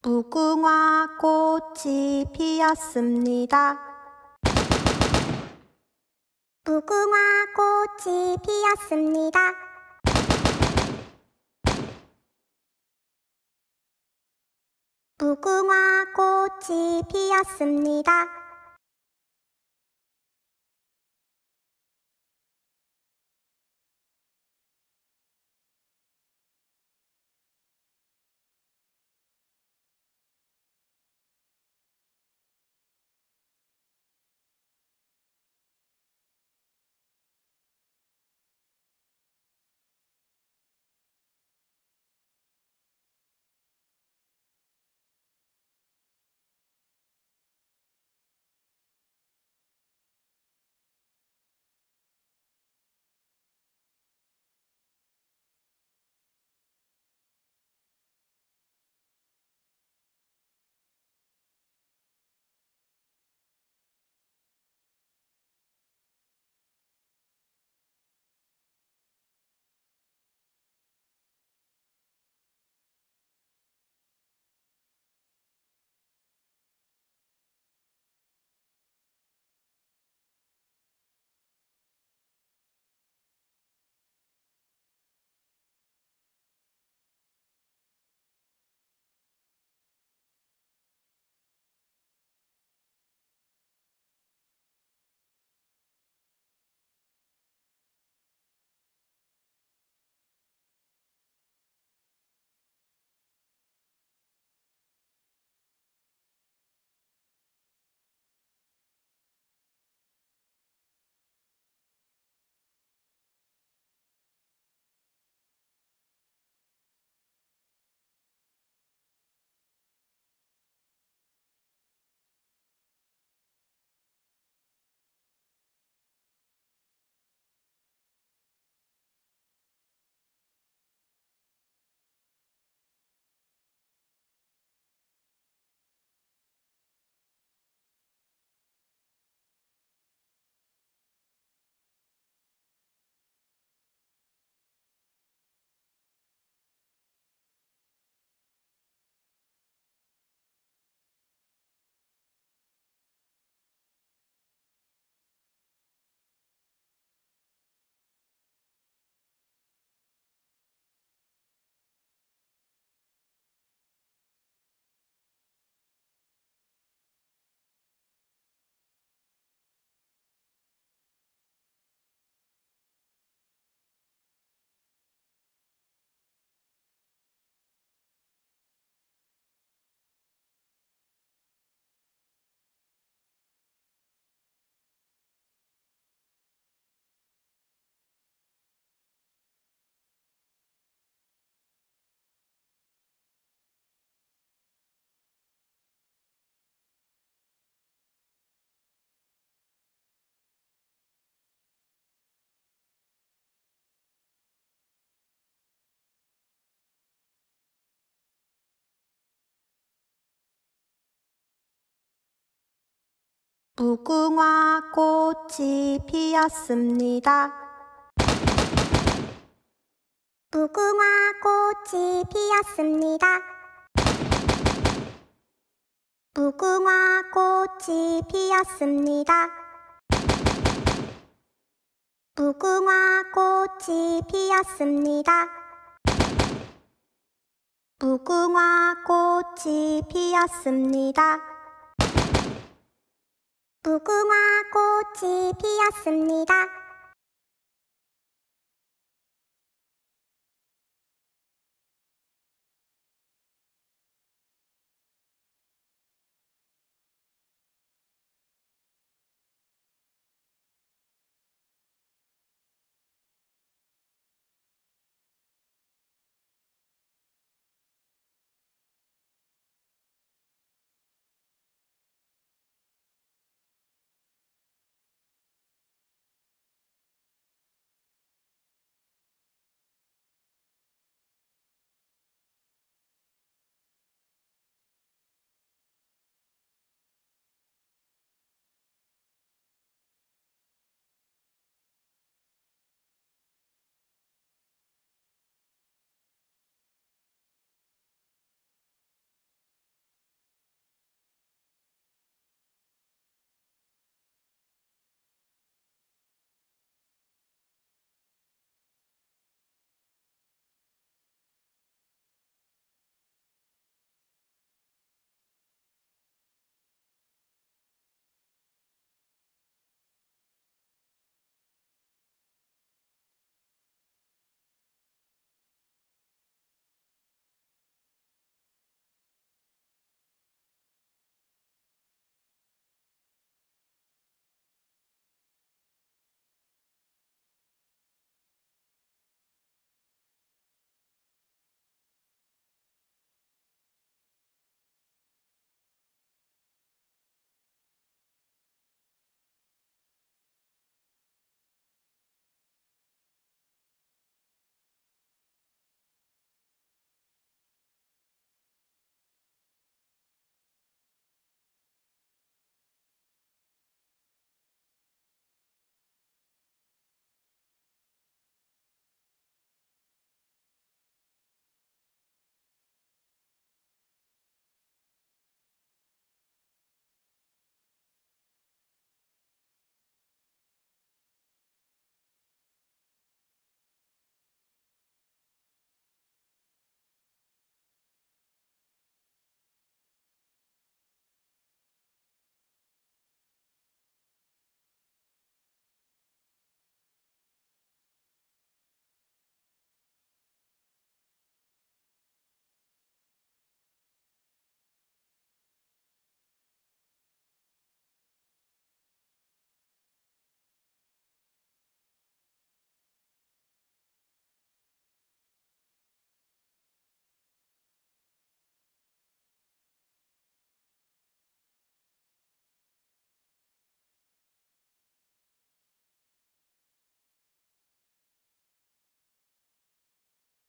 무궁화 꽃이 피었습니다. 무궁화 꽃이 피었습니다. 무궁화 꽃이 피었습니다. 무궁화 꽃이 피었습니다. 무궁화 꽃이 피었습니다. 무궁화 꽃이 피었습니다. 무궁화 꽃이 피었습니다. 무궁화 꽃이 피었습니다. 무궁화 꽃이 피었습니다.